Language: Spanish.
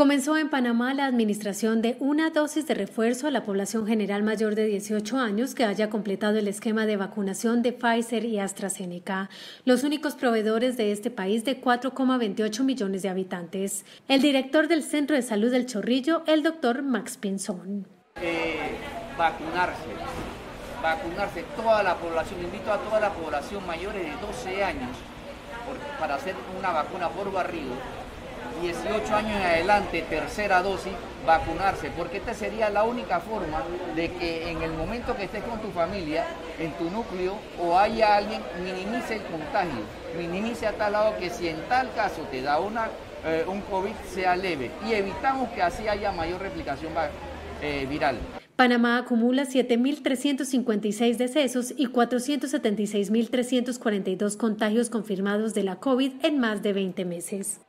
Comenzó en Panamá la administración de una dosis de refuerzo a la población general mayor de 18 años que haya completado el esquema de vacunación de Pfizer y AstraZeneca, los únicos proveedores de este país de 4,28 millones de habitantes. El director del Centro de Salud del Chorrillo, el doctor Max Pinzón. Eh, vacunarse, vacunarse toda la población, invito a toda la población mayores de 12 años para hacer una vacuna por barrido 18 años en adelante, tercera dosis, vacunarse, porque esta sería la única forma de que en el momento que estés con tu familia, en tu núcleo, o haya alguien, minimice el contagio, minimice a tal lado que si en tal caso te da una, eh, un COVID sea leve y evitamos que así haya mayor replicación eh, viral. Panamá acumula 7.356 decesos y 476.342 contagios confirmados de la COVID en más de 20 meses.